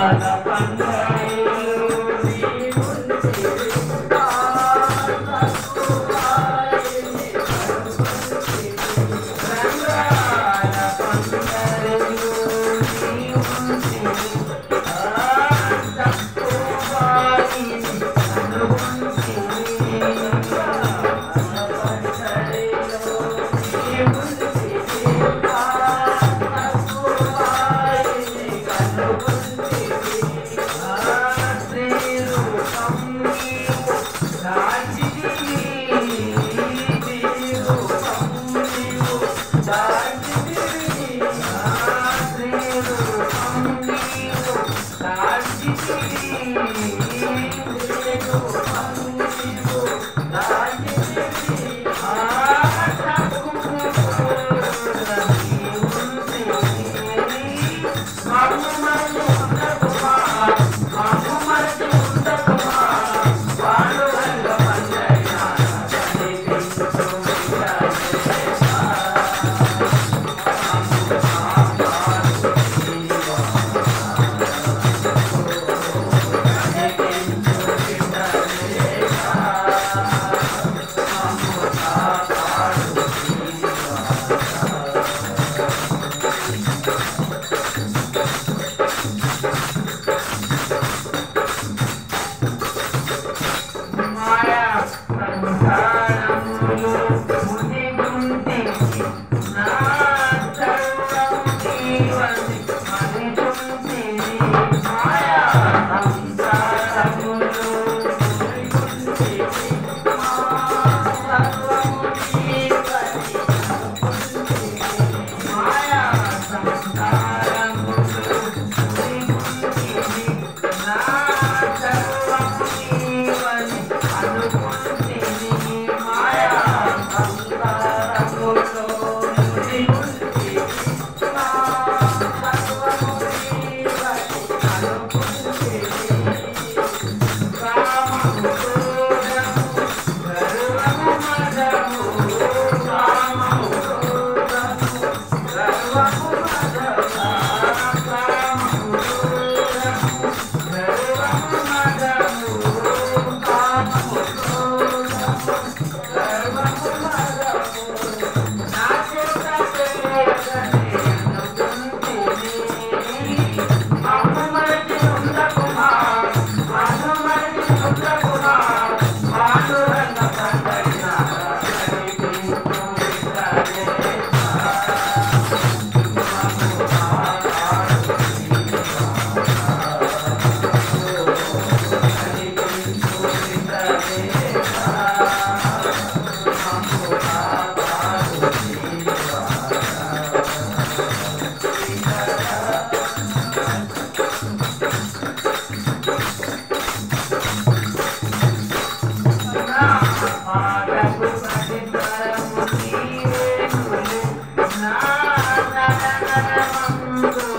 Thank Isso aí. You.